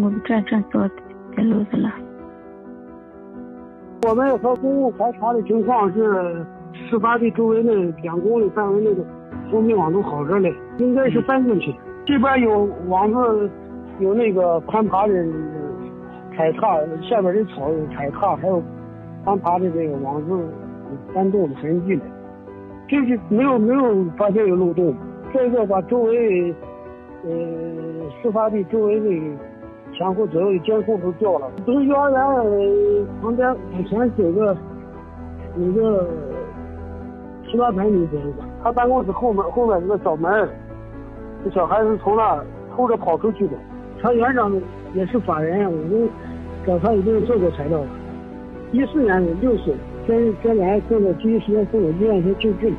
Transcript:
我们转转到在路子了。我们和公路排查的情况是，事发地周围那两公里范围内的封闭网都好着嘞，应该是搬进去。这边有网子，有那个攀爬的踩踏，下边的草踩踏，还有攀爬的这个网子搬动的痕迹嘞。就是没有没有发现有漏洞。再一个，把周围呃事发地周围的前后左右的监控都调了。从幼儿园旁边往前走个有个七八百米左右吧。他办公室后门后面有个小门，这小孩子从那偷着跑出去的。他园长也是法人，我们找他已经做过材料了。一四年六岁，现现在正在第一时间送到医院去救治。